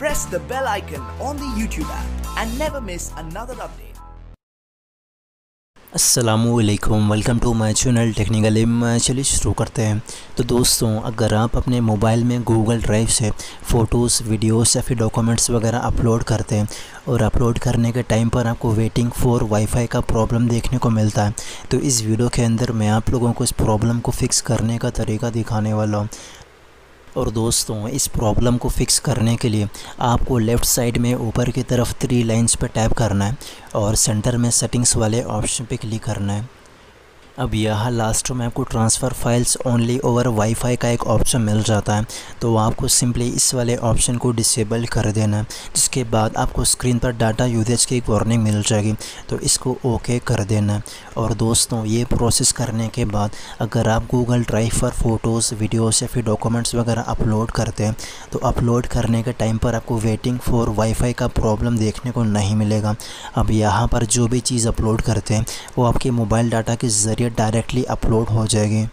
press the bell icon on the YouTube app and never miss another update. असलकुम welcome to my channel technical चलिए शुरू करते हैं। तो दोस्तों, अगर आप अपने मोबाइल में गूगल ड्राइव से फ़ोटोज़ वीडियोस या फिर डॉक्यूमेंट्स वगैरह अपलोड करते हैं और अपलोड करने के टाइम पर आपको वेटिंग फॉर वाईफाई का प्रॉब्लम देखने को मिलता है तो इस वीडियो के अंदर मैं आप लोगों को इस प्रॉब्लम को फ़िक्स करने का तरीका दिखाने वाला हूँ। और दोस्तों, इस प्रॉब्लम को फिक्स करने के लिए आपको लेफ़्ट साइड में ऊपर की तरफ़ थ्री लाइंस पर टैप करना है और सेंटर में सेटिंग्स वाले ऑप्शन पर क्लिक करना है। अब यहाँ लास्ट में आपको transfer files only over wifi का एक ऑप्शन मिल जाता है। तो आपको सिंपली इस वाले ऑप्शन को डिसेबल कर देना है, जिसके बाद आपको स्क्रीन पर डाटा यूजेज की एक वार्निंग मिल जाएगी। तो इसको ओके कर देना है। और दोस्तों, ये प्रोसेस करने के बाद अगर आप गूगल ड्राइव पर फ़ोटोज़ वीडियोज़ या फिर डॉक्यूमेंट्स वगैरह अपलोड करते हैं तो अपलोड करने के टाइम पर आपको वेटिंग फॉर वाईफाई का प्रॉब्लम देखने को नहीं मिलेगा। अब यहाँ पर जो भी चीज़ अपलोड करते हैं, वो आपके मोबाइल डाटा के ज़रिए डायरेक्टली अपलोड हो जाएगी।